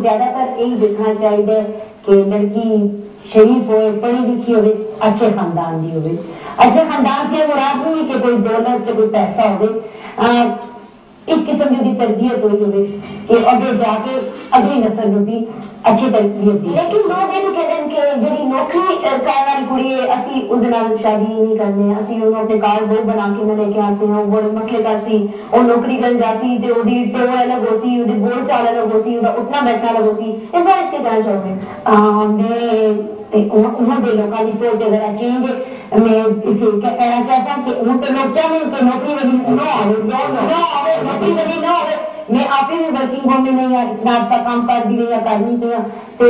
ज़्यादातर यही देखना चाहिए कि लड़की शरीफ हो, पढ़ी लिखी हो अच्छे खानदान की हो अच्छे खानदान से मुराद नहीं कि कोई दौलत कोई पैसा हो इस किस्म की तरबियत हुई हो अगे जाके अगली नस्ल में भी अच्छी तरबियत लेकिन लोग ये हैं ਜਿਹੜੀ ਨੌਕਰੀ ਕਰਨ ਵਾਲੀ ਕੁੜੀ ਹੈ ਅਸੀਂ ਉਹਦੇ ਨਾਲ ਸ਼ਾਦੀ ਨਹੀਂ ਕਰਨੀ ਅਸੀਂ ਉਹਨੂੰ ਆਪਣੇ ਘਰ ਬਹੂ ਬਣਾ ਕੇ ਨਾ ਲੈ ਕੇ ਆਸੇ ਹਾਂ ਉਹ ਬੜੇ ਮਸਲੇ ਕਰ ਸੀ ਉਹ ਨੌਕਰੀ ਕਰਨ ਜਾਸੀ ਤੇ ਉਹਦੀ ਟੋਰ ਅਲੱਗ ਹੋ ਸੀ ਉਹਦੀ ਬੋਲ ਚਾਲ ਅਲੱਗ ਹੋ ਸੀ ਉਹਦਾ ਉੱਠਣਾ ਬੈਠਣਾ ਅਲੱਗ ਹੋ ਸੀ ਇਸ ਬਾਰੇ ਕੀ ਕਹਿਣਾ ਚਾਹੋਗੇ ਮੈਂ ਤੇ उम्र के लोगों की सोच अगर चेंज मैं इसे क्या कहना चाहता कि वो तो लोग चाहते हैं कि नौकरी वाली न आवे न आवे नौकरी वाली न आवे मैं आप भी वर्किंग होम में नहीं इतना अच्छा काम कर दी रही कर नहीं पिया तो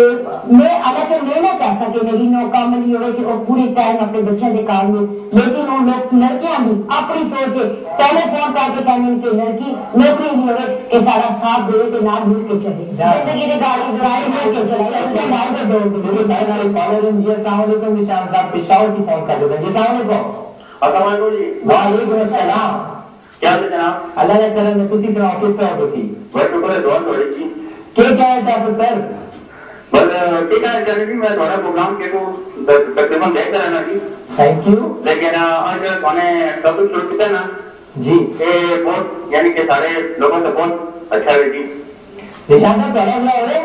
मैं हालाँकि मैं ना चाह सके मेरी नौका मिली हो कि वो पूरे टाइम अपने बच्चों के काम में लेकिन वो लड़कियाँ भी अपनी सोच पहले फ़ोन करके कहने कि लड़की नौकरी नहीं हो कि सारा साथ दे के नाल मिल के चले। ज़िंदगी की गाड़ी गाड़ी मिल के चले उसके नाल के जोड़ दे मेरे सारे नाल कॉलर जी अस्सलाम वालेकुम निशान साहब पिशावर से फ़ोन कर देते जी अस्सलाम वालेकुम अस्सलाम वालेकुम जी वालेकुम अस्सलाम तो क्या है जनाब अल्लाह ಯಾವ್ದು ಜನಾಬ್ ಅಲ್ಲದ ಕಲಂದ ತುಸಿ ಸರ್ ಆಫೀಸ್ ತರ ತುಸಿ ಬಟ್ ಬರ ದೋನ್ ನೋಡಿಚಿ के क्या है ಆಫೀಸ್ सर? ಬಟ್ के क्या कर रही मैं थोड़ा प्रोग्राम के को तकरीबन देख कर आना जी. थैंक यू लेकिन आज कोने टॉपिक शुरू किया ना? जी। ए बहुत यानी के सारे लोगों से बहुत अच्छा है जी। निशान का पहला हुआ है?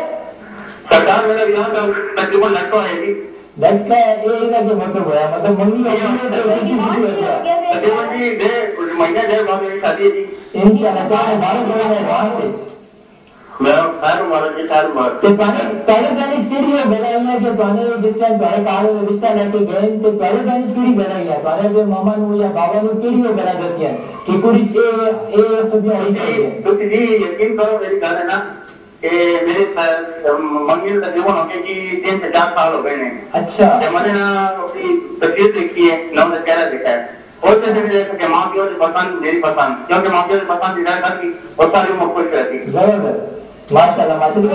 सरकार मेरा यहाँ का तकरीबन लगता है जी। दैट का ये का जो मतलब होया मतलब मंगी हो गया प्रतिमान जी दे महीना दे बाद मेरी शादी जी। इंशाल्लाह चाहे बारह बजे में एडवांस मैं थार मारो जी थार मार। तो पाने पहले जाने स्पीडी में बनाई है कि पाने जिस टाइम पहले कार में रिश्ता लेके गए तो पहले जाने स्पीडी बनाई है। पाने जो मामा ने या बाबा ने केड़ी में बना दसिया कि कुछ ए ए तो भी आई है तो जी यकीन करो मेरी बात है ना। कि मेरे मम्मी ने तकरीबन हो गए कि तीन से चार साल हो गए हैं अच्छा जब मैंने अपनी तस्वीर देखी है ना उन्हें चेहरा देखा है और से भी देखा कि माँ प्यो से पसंद मेरी पसंद क्योंकि माँ प्यो से पसंद इधर करती और सारी उम्र खुश रहती ज़बरदस्त माशाल्लाह माशाल्लाह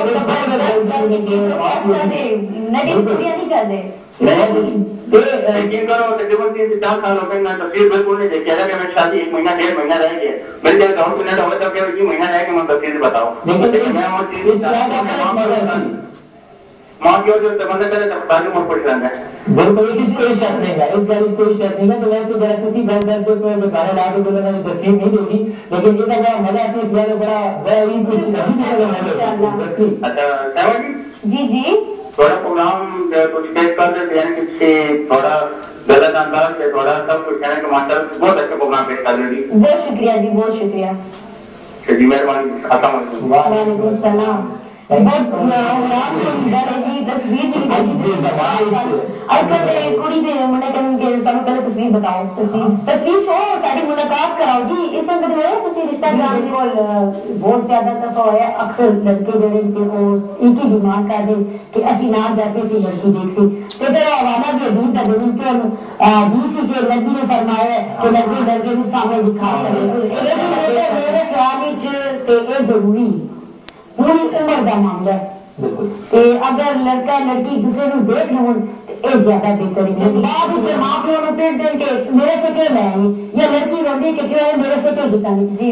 नदी पूरी नहीं कर दे तो यकीन करो तकरीबन तीन से चार साल हो गए मैं तस्वीर बिल्कुल नहीं देखी अगर मैं शादी एक महीना डेढ़ महीना रह गया मेरे जब डाउट मिनट हो तब क्या महीना रह के मैं तस्वीर बताओ लेकिन मैं में का माँ माँ से बंद करे तब सारी उम्र खुश है बिल्कुल कोई शक नहीं है इस गल कोई शक नहीं है तो वैसे जरा किसी बंद दर्द पे गाने ला के बोलना ये तस्वीर नहीं होगी लेकिन ये का मज़ा से इस बारे बड़ा बड़ा ही कुछ अच्छा जी? जी जी। थोड़ा प्रोग्राम कुछ पेश कर देते हैं कि थोड़ा गलत अंदाज से थोड़ा सब कुछ कहने के मास्टर बहुत अच्छा प्रोग्राम पेश कर रही बहुत शुक्रिया जी बहुत शुक्रिया। जी मेहरबानी वालेकुम सलाम। कुड़ी दे मुंडे कन के सब पहले तस्वीर बताओ तस्वीर तस्वीर छो साडी मुलाकात कराओ जी इस तरह जो है। तुसी रिश्ता जान बिल्कुल बहुत ज़्यादा का तो है अक्सर लड़के जेड़े थे को एक ही डिमांड कर दे कि असि ना जैसे सी लड़की देख सी ते फिर हवाला भी अभी तक नहीं के दी सी जे नबी ने फरमाया कि लड़की लड़के को सामने दिखा करे ये तो मेरे ख्याल में ते ये ज़रूरी। का मामला है ते अगर लड़का लड़की दूसरे को देख लो तो ये ज़्यादा बेहतर है बाद उसके माँ प्यो ने पेट देन के मेरे से क्यों मैं या ये लड़की रोटी के क्यों है मेरे से क्यों जीता नहीं जी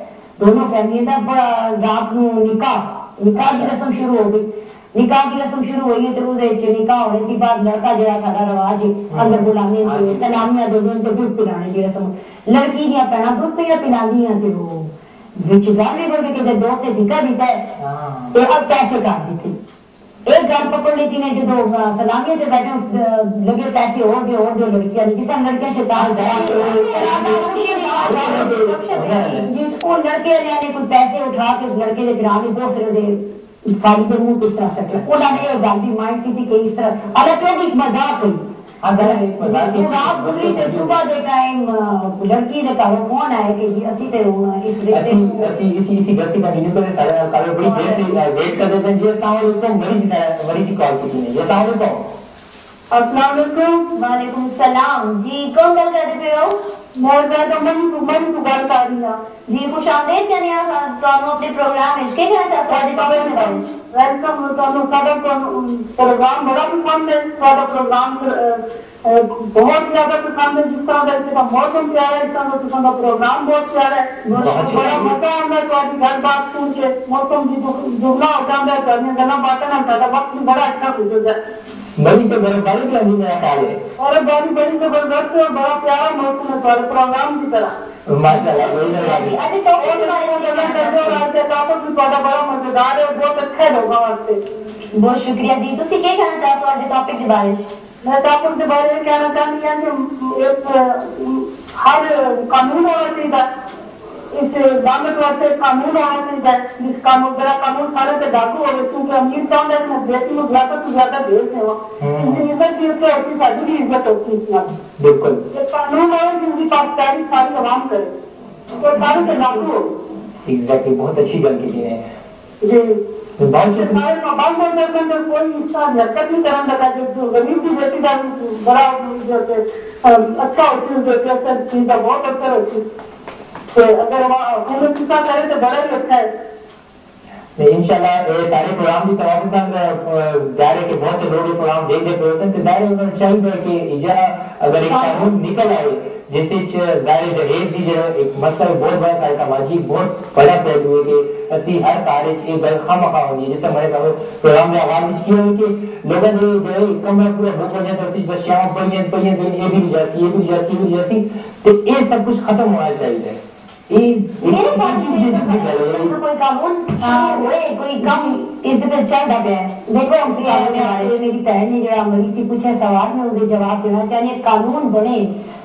दोनों फैमिली था निकाह। निकाह की रस्म शुरू हो गई। निकाह की रस्म शुरू हुई है तो ज़रूर निकाह होने से बाद लड़का जो सारा रवाज है। अंदर गुलामी दी सलामिया दो दिन तो दूध पिलाने की रस्म। लड़की दिया पहना दूध पिया पिलांदी हैं ते वो। विच गाली बोल के दोस्त ने दिखा दिता है तो अब कैसे काट देते। एक गल पकड़ लेती है ने जो सलामी से बैठे उस लगे पैसे और दे और दे लड़कियाँ जिस तरह लड़कियाँ शैतान जी वो लड़के ने कोई पैसे उठा के उस लड़के ने गिरा में बहुत से साड़ी के मुँह किस तरह सके उन्होंने ये गल भी माइंड की थी कि इस तरह अलग मज़ाक हुई हाँ जरा एक मजाक की रात गुजरी ते सुबह दे टाइम लड़की दे घरों फोन आया कि जी ਅਸੀਂ ਤੇ ਹੁਣ ਇਸ ਅਸੀਂ रिश्ते ਅਸੀਂ इसी इसी घर से कंटिन्यू करें सारे काले बड़ी देर से वेट कर देते हैं जी अस्सलाम वालेकुम बड़ी सी बड़ी सी कॉल की थी जी अस्सलाम वालेकुम अस्सलाम वालेकुम वालेकुम सलाम जी कौन गल करदे पे हो मैं मैं तो मन मन को गल कर रही हां जी खुश आमदीद कहने आ ਤੁਹਾਨੂੰ ਆਪਣੇ ਪ੍ਰੋਗਰਾਮ ਵਿੱਚ ਕੀ ਕਹਿਣਾ ਚਾਹੋ ਅੱਜ ਟੌਪਿਕ ਦੇ ਬਾਰੇ वेलकम ਤੁਹਾਨੂੰ ਸਾਡਾ ਪ੍ਰੋਗਰਾਮ ਬੜਾ ਪਸੰਦ ਹੈ ਤੁਹਾਡਾ ਪ੍ਰੋਗਰਾਮ ਬਹੁਤ ਜ਼ਿਆਦਾ ਪਸੰਦ ਹੈ ਜਿਸ ਤਰ੍ਹਾਂ ਦਾ ਇੱਥੇ ਦਾ ਮੌਸਮ ਪਿਆਰਾ ਹੈ ਇਸ ਤਰ੍ਹਾਂ ਦਾ ਤੁਸੀਂ ਦਾ ਪ੍ਰੋਗਰਾਮ ਬਹੁਤ ਪਿਆਰਾ ਹੈ ਬਹੁਤ ਬੜਾ ਮਜ਼ਾ ਆਉਂਦਾ ਹੈ ਤੁਹਾਡੀ ਗੱਲਬਾਤ ਸੁਣ ਕੇ ਮੌਸਮ ਦੀ ਜੁਗਲਾ ਹੋ ਜਾਂਦਾ ਹੈ ਤੁਹਾਡੀਆਂ ਗੱਲਾਂ ਬਾਤਾਂ ਨਾਲ ਸਾਡਾ ਵਕਤ बनी के तो मेरे बारे भी अभी मेरा ख्याल है। अरे बानी बड़ी तो ज़बरदस्त और बड़ा प्यारा मौसम है तुम्हारे प्रोग्राम की तरह। माशाल्लाह वही लगा दी अरे तो और लगा कर दो रात का तो भी बड़ा बड़ा मज़ेदार है बहुत अच्छा होगा आपसे बहुत शुक्रिया जी। तो सीखे कहना चाहते हो आज टॉपिक के बारे में? मैं टॉपिक के बारे में कहना चाहती हूँ कि एक हर कानून होना चाहिए इस दामत वास्ते कानून होना चाहिए कानून जरा कानून सारे पे लागू हो क्योंकि अमीर कौन है इसमें बेटी में ज़्यादा से ज़्यादा भेज है वो हम्म। इसकी इज़्ज़त भी उससे होती सारी भी इज़्ज़त होती है बिल्कुल ये कानून है जिसकी पाकिस्तानी सारी आवाम करे तो सारे पे लागू हो एग्जैक्टली बहुत अच्छी गल की ने जी के कोई इसका हरकत नहीं करना लगा जो गरीब की बेटी का बड़ा अच्छा होती है अच्छा का बहुत अच्छा होती है अगर हुकूमत तो बड़ा अच्छा है। ये सारे प्रोग्राम की तवाफुकन ज़ाहिर कि बहुत से लोग प्रोग्राम देख रहे हैं तो ज़ाहिर होना चाहिए अगर एक बहुत बड़ा पहलू है कि असि हर कारज एक बल खम जैसे हमारे प्रोग्राम में आवाज़ किया है कि लोगों ने जो है कम पूरा भूख बन जाता है बस श्याम बन जाती ये भी जासी ये भी जासी ये भी जासी तो ये सब कुछ खत्म होना चाहिए। मेरे ख्याल से मेरे तो कोई काबूल हुए कोई कम इस पे चल रहा है देखो असली आलम के बारे में मेरी बहन ने जरा मरी से पूछा सवाल में उसे जवाब देना चाहिए कानून बने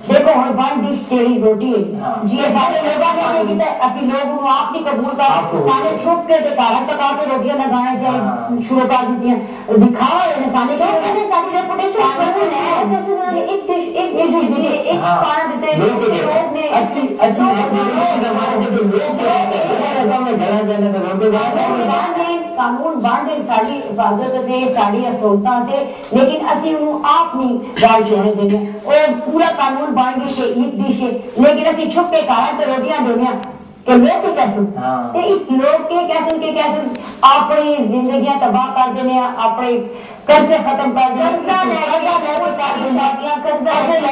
देखो हर बार डिश तेरी रोटी जी ये सारे लोग आने की तरह असली लोग उन्होंने आप नहीं कबूल कर सारे छुप के दिखावा तका के रोटियाँ लगाए जाए शुरू कर देती हैं दिखावा है सारे लोग कहते सारी रेपुटेशन कानून है कैसे बनाने एक डिश एक डिश एक खाना देते हैं लोग ने असली असली जाने का कानून बांधे साड़ी साड़ी से लेकिन असि आप नहीं देने और पूरा कानून बाँध के ईद दी से लेकिन असि कारण रोटियाँ देने लोग कैसे ते इस लोग के कैसे के कैसे अपनी तबाह कर देने अपने कर्जे खत्म कर देने कर्जा कर्जा कर्जा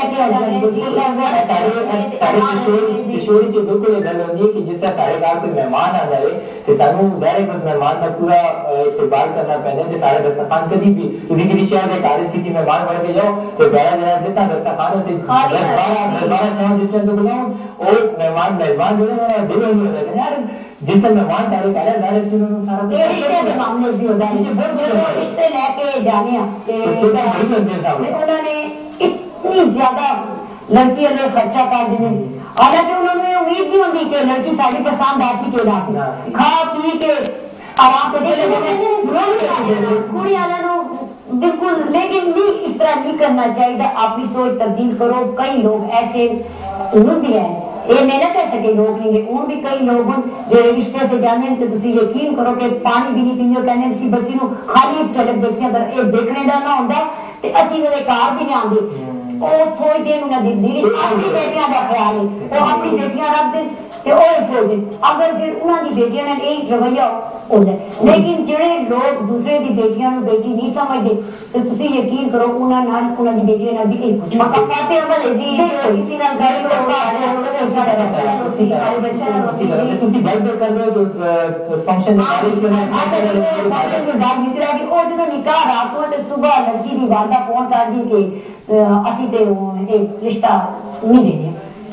किशोरी जी बिल्कुल गल होंगी कि जिस तरह साढ़े घर कोई मेहमान आ जाए तो सानू ज़ाहिर है मेहमान का पूरा इस्तेमाल करना पैंदा ते सारा दस्तरखान कभी भी तुसी किसी शहर दे कालेज किसी मेहमान बन के जाओ तो पहला जरा जितना दस्तरखान से 10 12 12 शहर जिस टाइम तो बुलाओ और मेहमान मेहमान जो है ना दिल नहीं होता यार जिस टाइम मेहमान सारे पहले जा रहे इसके में सारा रिश्ते के मामले भी होता है रिश्ते लेके जाने के उन्होंने ही ज़्यादा लड़की ने खर्चा कर दी हालाँकि उन्होंने उम्मीद नहीं होती कि लड़की सारी पसंद आसी के ना खा पी के आराम तो दे दे कुड़ी बिल्कुल लेकिन नहीं इस तरह नहीं करना चाहिए। अपनी सोच तब्दील करो। कई लोग ऐसे होंगे हैं। ये मैं ना कह सके लोग नहीं हूँ। भी कई लोग जो रिश्ते से जाने तो तुम यकीन करो कि पानी भी नहीं पीओ कहने किसी बच्ची खाली एक झलक देखते अगर ये देखने का होंगे तो असं मेरे घर भी नहीं आते ਅਸੀਂ ਉਹਦੇ ਘਰ ਵੀ ਨਹੀਂ ਆਉਂਦੇ ਉਹ ਸੋਚਦੇ ਨੂੰ ਨਾ ਦਿੰਦੀ ਆਪਣੀ ਬੇਟੀਆਂ ਦਾ ਖਿਆਲ ਹੈ ਉਹ ਆਪਣੀ ਬੇਟੀਆਂ ਰੱਖਦੇ ਤੇ ਉਹ ਇਹ ਸੋਚਦੇ ਅਗਰ ਫਿਰ ਉਹਨਾਂ ਦੀ ਬੇਟੀਆਂ ਨਾਲ ਇਹ ਰਵਈਆ ਹੁੰਦਾ ਹੈ। ਲੇਕਿਨ ਜਿਹੜੇ ਲੋਕ ਦੂਸਰੇ ਦੀ ਬੇਟੀਆਂ ਨੂੰ ਬੇਟੀ ਨਹੀਂ ਸਮਝਦੇ ਤੇ ਤੁਸੀਂ ਯਕੀਨ ਕਰੋ ਉਹਨਾਂ ਨਾਲ ਉਹਨਾਂ ਦੀ ਬੇਟੀਆਂ ਨਾਲ ਵੀ ਇਹ ਕੁਝ ਮਕਾਫਾਤੇ ਅਮਲ ਹੈ ਜੀ ਕਿਸੇ ਨਾਲ ਗੱਲ ਕਰੋ ਸਾਡੇ ਬੱਚਿਆਂ ਨੂੰ ਸੀ ਸਾਡੇ ਬੱਚਿਆਂ ਨੂੰ ਸੀ ਤੁਸੀਂ ਗੱਲ ਤੇ ਕਰਦੇ ਹੋ ਕਿ ਫੰਕਸ਼ਨ ਦੇ ਕਾਰਜ ਕੇ ਅੱਛਾ ਜੀ ਫੰਕਸ਼ਨ ਦੇ ਬਾਅਦ ਵਿਚਰਾ ਕਿ ਉਹ ਜਦੋਂ ਨਿਕਾਹ ਰਾਤ ਹੋਏ ਤੇ ਸਵੇਰ ਲੜਕੀ ਦੀ ਵਾਲਦਾ ਫੋਨ ਕਰਦੀ ਕਿ ਅਹ, ਅਸੀਂ ਤੇ ਉਹ ਇਹ ਰਿਸ਼ਤਾ ਨਹੀਂ ਦੇਣੇ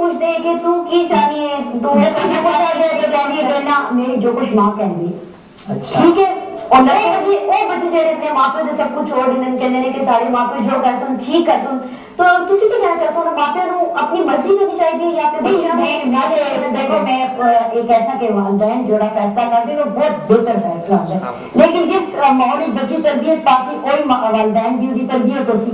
ਪੁੱਛਦੇ ਕਿ ਤੂੰ ਕੀ ਚਾਹਨੀ ਹੈ ਤੂੰ ਇਹ ਤੁਸੀਂ ਪੁੱਛਿਆ ਕਿ ਕਿ ਕਹਿੰਦੀ ਬੇਟਾ मेरी जो कुछ माँ ਕਹਿੰਦੀ ਅੱਛਾ ठीक है? और नए बच्चे ओ बच्चे जेडे अपने मापियो तो दे सब कुछ छोड़ दिंदे कहंदे ने कि सारे मापियो जो कर सुन ठीक है सुन। तो ਤੁਸੀਂ ਕੀ ਕਹਿਣਾ ਚਾਹੋ ਨਾ ਮਾਪਿਆਂ ਨੂੰ ਆਪਣੀ ਮਰਜ਼ੀ ਕਰਨੀ ਚਾਹੀਦੀ ਹੈ ਜਾਂ ਫਿਰ ਬੱਚਿਆਂ ਨੂੰ ਨਾ देखो मैं एक ऐसा के वालदैन जोड़ा फैसला करते वो बहुत बेहतर फैसला है। लेकिन जिस माहौल बच्ची तरबियत पासी कोई वालदैन की उसकी तरबियत होसी।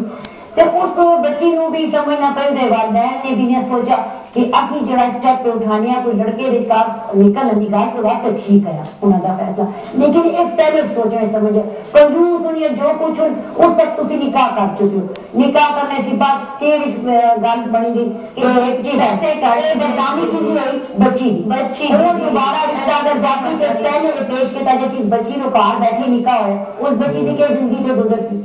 ਤੇ ਉਸ ਤੋਂ ਬੱਚੀ ਨੂੰ ਵੀ ਸਮਝਣਾ ਪੈਂਦਾ ਵਾਲਦੈਨ ਨੇ ਵੀ ਨੇ ਸੋਚਿਆ ਕਿ ਅਸੀਂ ਜਿਹੜਾ ਸਟੈਪ ਉਠਾਣੇ ਆ ਕੋਈ ਲੜਕੇ ਦੇ ਕਾਰ ਨਿਕਲਣ ਦੀ ਗੱਲ ਤੋਂ ਬਾਅਦ ਠੀਕ ਹੈ ਉਹਨਾਂ ਦਾ ਫੈਸਲਾ ਲੇਕਿਨ ਇਹ ਪਹਿਲੇ ਸੋਚਣਾ ਸਮਝੇ ਕੰਜੂਸ ਹੋਣੀ ਜੋ ਕੁਝ ਉਸ ਤੱਕ ਤੁਸੀਂ ਨਿਕਾਹ ਕਰ ਚੁੱਕੇ ਹੋ ਨਿਕਾਹ करने से बात केड़ी गल बनी गई कि बच्ची वैसे करे बदनामी किसी हुई बच्ची बच्ची और दोबारा रिश्ता अगर जासूस के पहले पेश किया जैसे इस बच्ची नु घर बैठी निकाह हो उस बच्ची दी के ज़िंदगी दे गुजर सी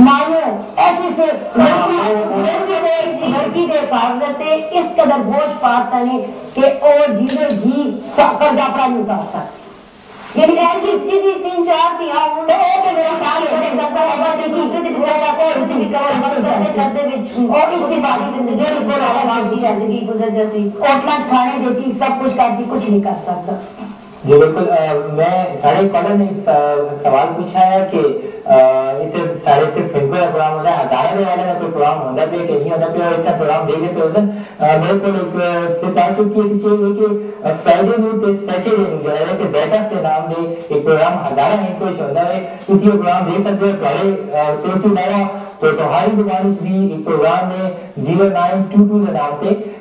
मानो ऐसे से लड़की दे लड़की दे कागज़ ते इस कदर बोझ पाता ने कि ओ जीवे जी कर्जा अपना नहीं उतार सकती। यानी ऐसी स्थिति तीन चार थी हाँ तो ओ के मेरा साल है बात है दूसरे दिन कर्जा को होती भी कवर बस कर्जे कर्जे विच और इससे सारी ज़िंदगी में कोई अलग की ज़िंदगी गुजर जैसी। होटलों च खाने देसी सब कुछ कर कुछ नहीं कर सकता। जी, बिल्कुल मैं सारे कॉलर ने सवाल पूछा है कि इस सारे सिर्फ़ फ़िल्म का प्रोग्राम होता है, हज़ारों में वाले में कोई प्रोग्राम होता भी है कि नहीं होता भी और इसका प्रोग्राम देख लेते उसे। मेरे को एक स्क्रिप्ट आ चुकी है इसकी चाहिए कि फ्राइडे न्यूज़ ते सैटरडे न्यूज़ है लेकिन बेटा के नाम दे एक प्रोग्राम हज़ारों में कोई होता है, किसी को प्रोग्राम दे सकते हैं पहले तुलसी मेरा तो तुम्हारी दुकान भी एक प्रोग्राम में ज़ीरो नाइन टू टू के नाम थे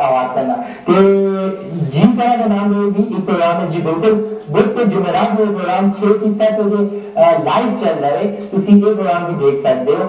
ਆਵਾਜ਼ ਕਰਨਾ ਤੇ ਜੀ ਤਰ੍ਹਾਂ ਦਾ ਨਾਮ ਇਹ ਵੀ ਇਤਰਾਮ ਹੈ ਜੀ ਬਿਲਕੁਲ ਗੁੱਟ ਜੁਮਰਾਤ ਦੇ ਪ੍ਰੋਗਰਾਮ 6 ਸੀ 7 ਵਜੇ ਲਾਈਵ ਚੱਲ ਰਿਹਾ ਹੈ ਤੁਸੀਂ ਇਹ ਪ੍ਰੋਗਰਾਮ ਵੀ ਦੇਖ ਸਕਦੇ ਹੋ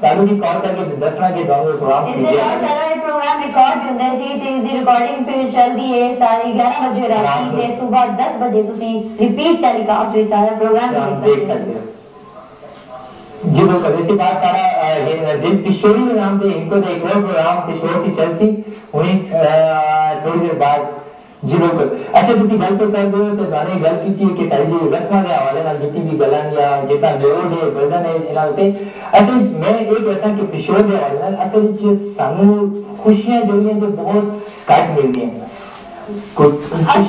ਸਾਨੂੰ ਵੀ ਕਾਲ ਕਰਕੇ ਦੱਸਣਾ ਕਿ ਤੁਹਾਨੂੰ ਪ੍ਰੋਗਰਾਮ ਕਿਵੇਂ ਆਇਆ प्रोग्राम रिकॉर्ड ਹੁੰਦਾ ਜੀ ਤੇ ਇਸ ਦੀ ਰਿਕਾਰਡਿੰਗ ਫਿਰ ਚੱਲਦੀ ਹੈ ਸਾਰੀ 11 ਵਜੇ ਰਾਤੀ ਤੇ ਸਵੇਰ 10 ਵਜੇ ਤੁਸੀਂ ਰਿਪੀਟ ਟੈਲੀਕਾਸਟ ਇਹ ਸਾਰਾ ਪ੍ਰੋਗਰਾਮ ਦੇਖ ਸਕਦੇ ਹੋ जी बिल्कुल इसी बात सारा दिल किशोरी के नाम थे, इनको देख रहे हो राम किशोर सी चल सी उन्हें थोड़ी देर बाद जी बिल्कुल अच्छा किसी गल पे कर दो तो गाने गल की थी, कि सारी जी रस्मा के हवाले ना जितनी भी गलन या जितना लोड है बर्दन है इनाल पे असल मैं एक ऐसा कि किशोर के हवाले असल विच सानू खुशियाँ जोड़ियाँ जो बहुत घट मिलदी हैं। कुछ हर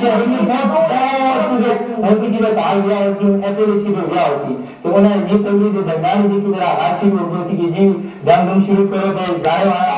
किसी ने भाग लिया उसी एपिल इसकी जो गया उसी तो उन्हें जी फैमिली जो बंगाली जी की तरह आशी उर्दू सी की जी दम दम शुरू करो, भाई गाने वाला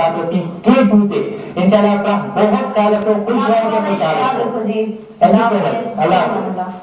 होगी के टू पे इंशाल्लाह आपका बहुत ख्याल रखो खुश रहो खुशहाल रहो रखो अल्लाह